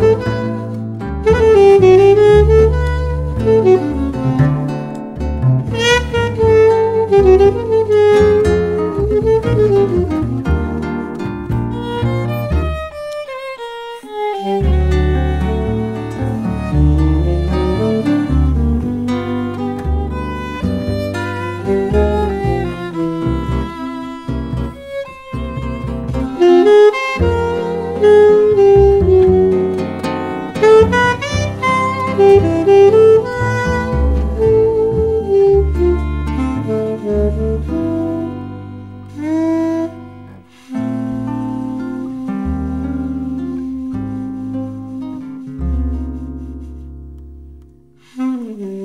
Thank Mm-hmm.